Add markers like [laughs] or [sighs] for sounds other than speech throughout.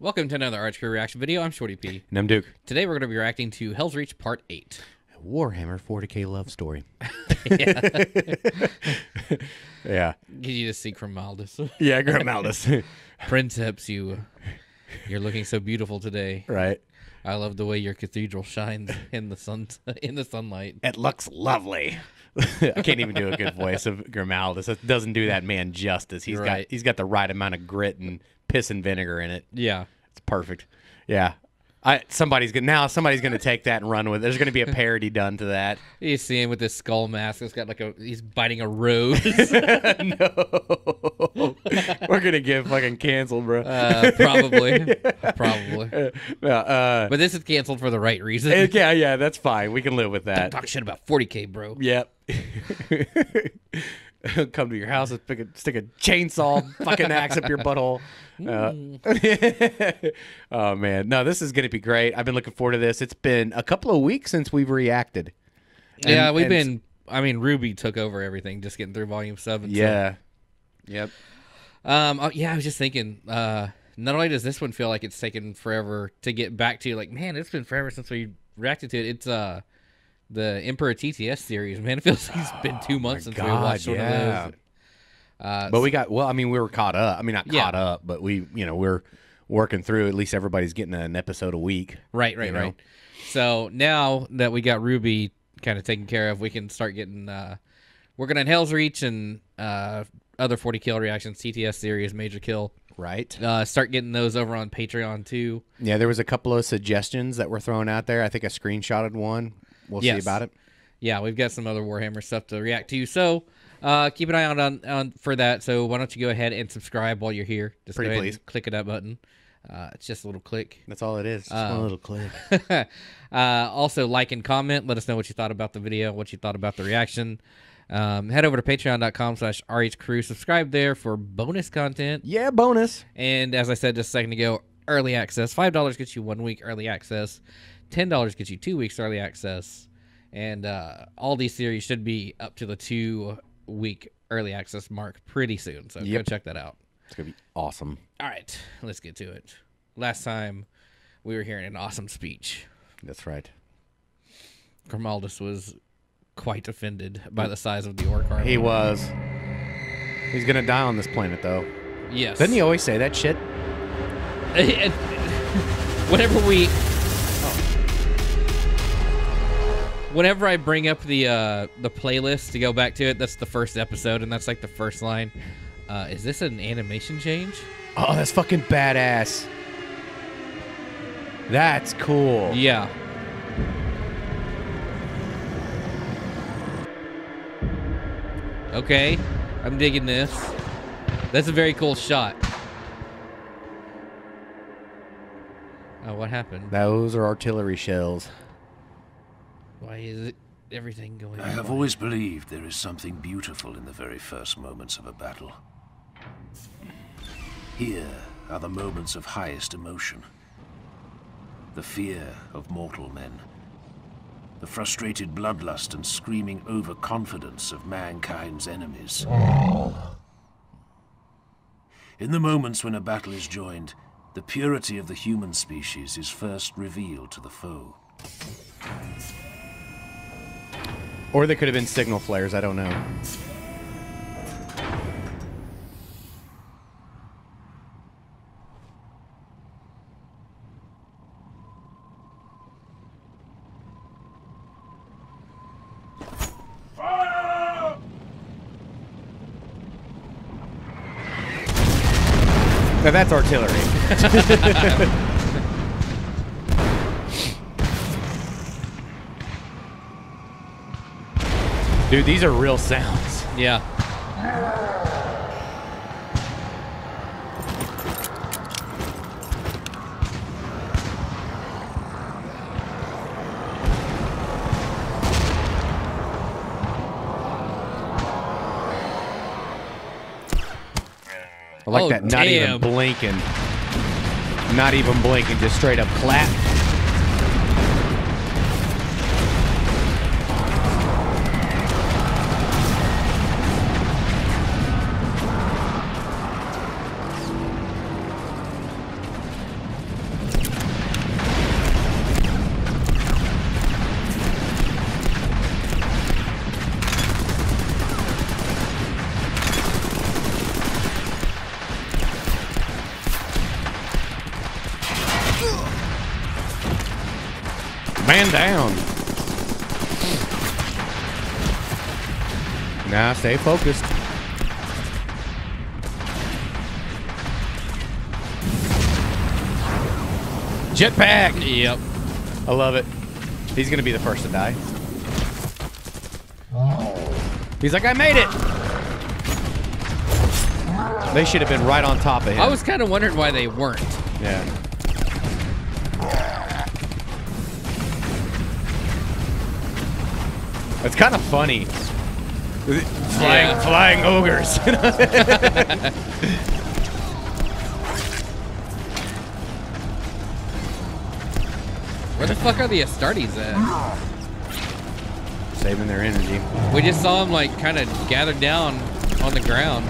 Welcome to another RH Crew reaction video. I'm Shorty P. And I'm Duke. Today we're going to be reacting to Helsreach Part 8. Warhammer 40k love story. yeah. [laughs] [laughs] Yeah. You to seek from Maldus. Yeah, Grimaldus. [laughs] Princeps, you. You're looking so beautiful today. right. I love the way your cathedral shines in the sun in the sunlight. It looks lovely. [laughs] I can't even do a good voice of Grimaldus. It doesn't do that man justice. He's You're got he's got the right amount of grit and piss and vinegar in it. Yeah. It's perfect. Yeah. I somebody's gonna now somebody's gonna take that and run with it. There's gonna be a [laughs] parody done to that. You see him with this skull mask. It's got like a he's biting a rose. [laughs] no. [laughs] We're gonna get fucking canceled, bro. uh, probably. Probably. Uh, uh, But this is canceled for the right reason. eh, yeah, yeah, that's fine. We can live with that. Talk shit about 40k, bro. Yep. [laughs] Come to your house and stick a, stick a chainsaw fucking axe up your butthole. [laughs] Uh, [laughs] oh man, no, this is gonna be great. I've been looking forward to this. It's been a couple of weeks since we've reacted. And- yeah, we've been. I mean, Ruby took over everything, just getting through Volume Seven. so- Yeah. Yep. Um. oh, yeah, I was just thinking. Uh. Not only does this one feel like it's taken forever to get back to, like, man, it's been forever since we reacted to it. It's uh, the Emperor TTS series. Man, it feels like it's been two months since we Oh God, watched one of those. Uh, But we got well. I mean, we were caught up. I mean, not Yeah. caught up, but we, you know, we're working through. At least everybody's getting an episode a week. Right, right, you know? right. So now that we got Ruby kind of taken care of, we can start getting uh, working on Helsreach and uh, other 40 kill reactions, TTS series, Major Kill. Right. Uh, start getting those over on Patreon too. Yeah, there was a couple of suggestions that were thrown out there. I think I screenshotted one. We'll Yes. see about it. Yeah, we've got some other Warhammer stuff to react to. So uh, keep an eye out on, on for that. So why don't you go ahead and subscribe while you're here? Just Pretty please. click that button. Uh, it's just a little click. That's all it is. Just one little click. [laughs] uh, also, like and comment. Let us know what you thought about the video, what you thought about the reaction. Um, head over to patreon.com slash rhcrew. Subscribe there for bonus content. Yeah, bonus. And as I said just a second ago, early access. $5 gets you one week early access. $10 gets you two weeks early access. And uh, all these series should be up to the two week early access mark pretty soon. So Yep. go check that out. It's gonna be awesome. All right, let's get to it. Last time we were hearing an awesome speech. That's right. Grimaldus was quite offended by the size of the Ork army. He was. He's gonna die on this planet, though. yes. Doesn't he always say that shit? [laughs] Whenever we, whenever I bring up the uh, the playlist to go back to it, that's the first episode, and that's like the first line. Uh, is this an animation change? Oh, that's fucking badass. That's cool. Yeah. Okay, I'm digging this. That's a very cool shot. Oh, what happened? Those are artillery shells. Why is it everything going? I have always believed there is something beautiful in the very first moments of a battle. Here are the moments of highest emotion. The fear of mortal men. The frustrated bloodlust and screaming overconfidence of mankind's enemies. In the moments when a battle is joined, the purity of the human species is first revealed to the foe. Or they could have been signal flares. I don't know. Now that's artillery. [laughs] [laughs] Dude, these are real sounds. Yeah. I like Oh, that. Not even blinking. Not even blinking. Just straight up clap. Man down. Nah, stay focused. Jetpack. Yep. I love it. He's gonna be the first to die. He's like, I made it. They should have been right on top of him. I was kind of wondering why they weren't. Yeah. It's kind of funny. Flying, Yeah. flying ogres. [laughs] Where the fuck are the Astartes at? Saving their energy. We just saw them like kind of gathered down on the ground.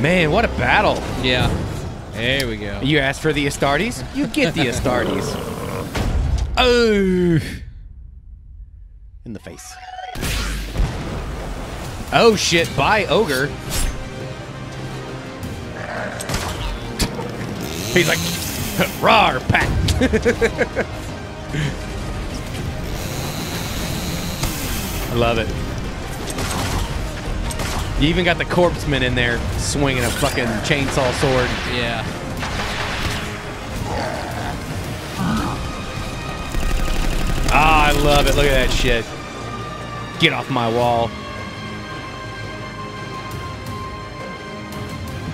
Man, what a battle. Yeah. There we go. You asked for the Astartes, you get the Astartes. oh. In the face. Oh shit, bye, ogre. He's like, rawr, pack. [laughs] I love it. You even got the corpseman in there swinging a fucking chainsaw sword. Yeah. Ah, I love it. Look at that shit. Get off my wall.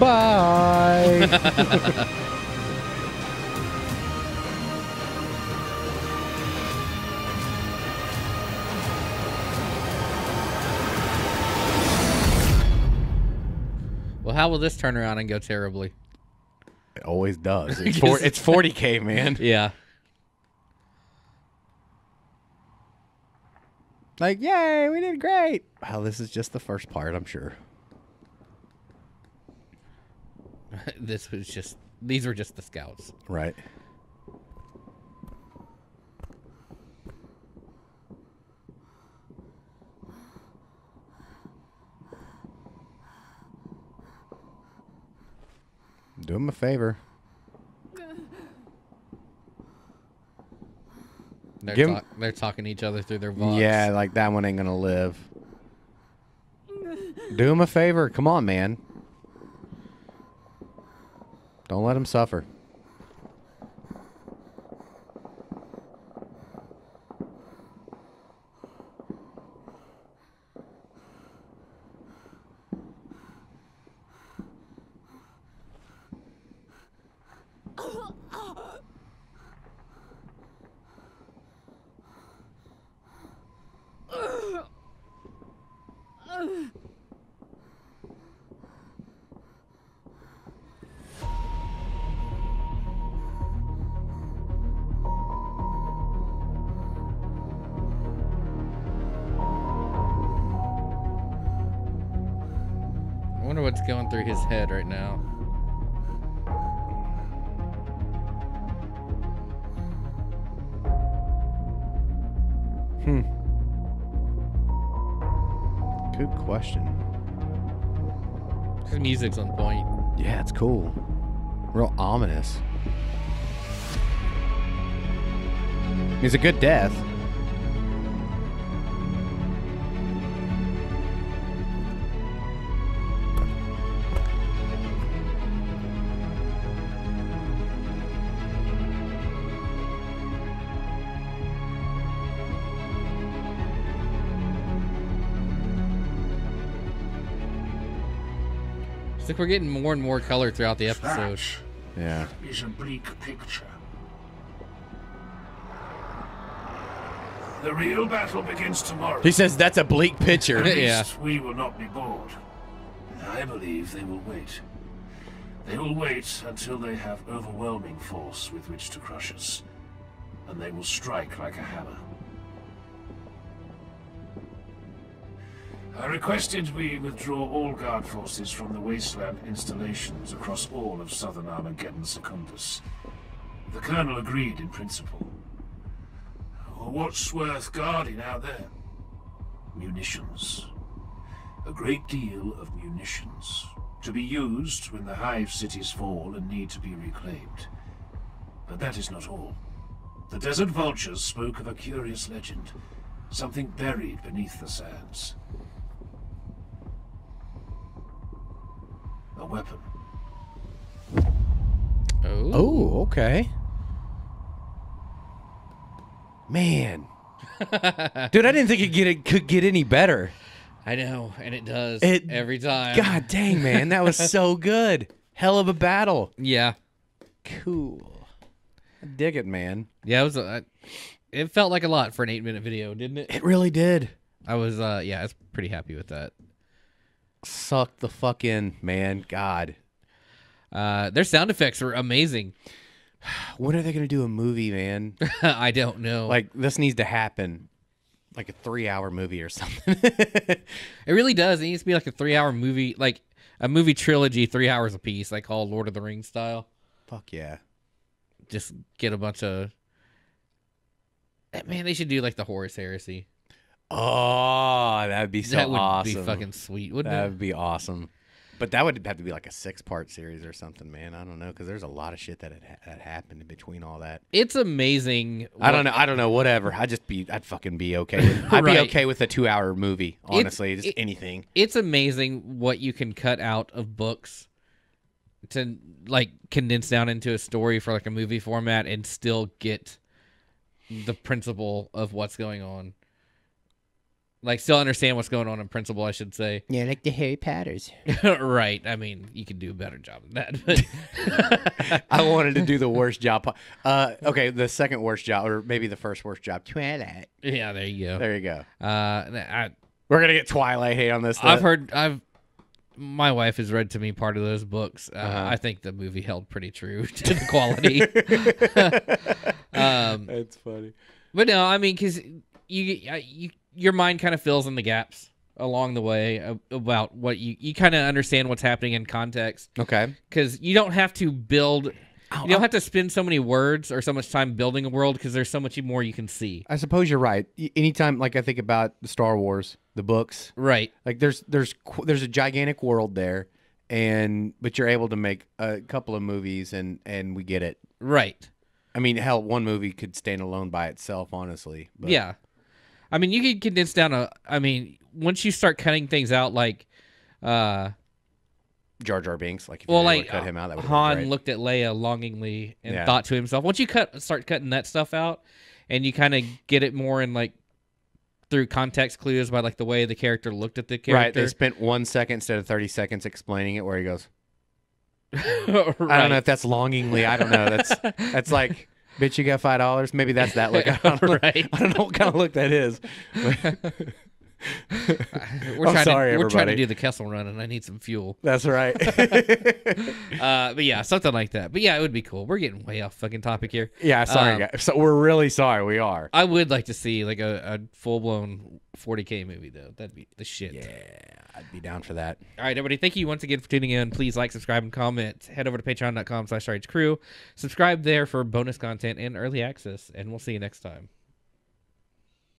Bye. [laughs] how will this turn around and go terribly? it always does. [laughs] It's, four, it's 40k, man. [laughs] Yeah. Like, yay, we did great. Wow, this is just the first part, I'm sure. [laughs] this was just. These were just the scouts. Right. Do him a favor. They're, Give talk- they're talking to each other through their voice. Yeah, like that one ain't gonna live. Do him a favor. Come on, man. Don't let him suffer. What's going through his head right now. Good question. His music's on point. Yeah, it's cool. Real ominous. It's a good death. It's like we're getting more and more color throughout the episode. That Yeah. is a bleak picture. The real battle begins tomorrow. He says that's a bleak picture. [laughs] At Yeah. least we will not be bored. I believe they will wait. They will wait until they have overwhelming force with which to crush us. And they will strike like a hammer. I requested we withdraw all guard forces from the wasteland installations across all of southern Armageddon Secundus. The colonel agreed in principle. What's worth guarding out there? Munitions. A great deal of munitions. to be used when the hive cities fall and need to be reclaimed. But that is not all. The desert vultures spoke of a curious legend, something buried beneath the sands. A weapon. Oh. Oh, okay. Man. [laughs] Dude, I didn't think it get it could get any better. I know, and it does It- every time. God dang, man, that was so [laughs] good. Hell of a battle. Yeah. Cool. I dig it, man. Yeah, it was. A, it felt like a lot for an eight-minute video, didn't it? It really did. I was. uh Yeah, I was pretty happy with that. Suck the fuck in, man. God. Uh Their sound effects were amazing. [sighs] When are they gonna do a movie, man? [laughs] I don't know. like this needs to happen. Like a three hour movie or something. [laughs] it really does. It needs to be like a three-hour movie, like a movie trilogy, three hours a piece, like all Lord of the Rings style. Fuck yeah. Just get a bunch of. Eh, Man, they should do like the Horus Heresy. Oh, that'd be so that would awesome. be fucking sweet, wouldn't That it? would be awesome. But that would have to be like a six part series or something, man. I don't know because there's a lot of shit that had, that happened in between all that. It's amazing. I don't know. I don't know. Whatever. I'd just be. I'd fucking be okay. With, [laughs] I'd be okay with a two hour movie. Honestly, just it- anything. It's amazing what you can cut out of books to like condense down into a story for like a movie format and still get the principle of what's going on. Like still understand what's going on in principle, I should say. Yeah, like the Harry Potters. [laughs] right. I mean, you can do a better job than that. But [laughs] I wanted to do the worst job. Uh, okay, the second worst job, or maybe the first worst job. Twilight. yeah, there you go. There you go. Uh, I, We're gonna get Twilight hate on this. I've heard. I've. My wife has read to me part of those books. Uh, Uh-huh. I think the movie held pretty true [laughs] to the quality. um, That's funny. but no, I mean, because you, you, your mind kind of fills in the gaps along the way about what you you kind of understand what's happening in context Okay. because you don't have to build. Oh, you don't oh. have to spend so many words or so much time building a world because there's so much more you can see. I suppose you're right. Anytime, like I think about the Star Wars, the books, Right. like there's there's there's a gigantic world there, and but you're able to make a couple of movies, and and we get it. Right. I mean, hell, one movie could stand alone by itself, honestly. But Yeah. I mean, you could condense down a. I mean, once you start cutting things out, like, uh, Jar Jar Binks, like if well, you like cut him out, that would Han looked at Leia longingly and Yeah. thought to himself. Once you cut, start cutting that stuff out, and you kind of get it more in like through context clues by like the way the character looked at the character. Right, they spent one second instead of thirty seconds explaining it. Where he goes, [laughs] right. I don't know if that's longingly. I don't know. That's that's like, bitch, you got five dollars. Maybe that's that look. [laughs] I don't, know. Right. I don't know what kind of look that is. [laughs] We're I'm trying sorry, to, We're trying to do the Kessel run, and I need some fuel. That's right. [laughs] Uh, but yeah, something like that. But yeah, it would be cool. We're getting way off fucking topic here. yeah, sorry, Um, guys. So we're really sorry. We are. I would like to see like a, a full blown 40k movie though. That'd be the shit. Yeah, I'd be down for that. All right, everybody. Thank you once again for tuning in. Please like, subscribe, and comment. Head over to patreon.com slash crew. Subscribe there for bonus content and early access. And we'll see you next time.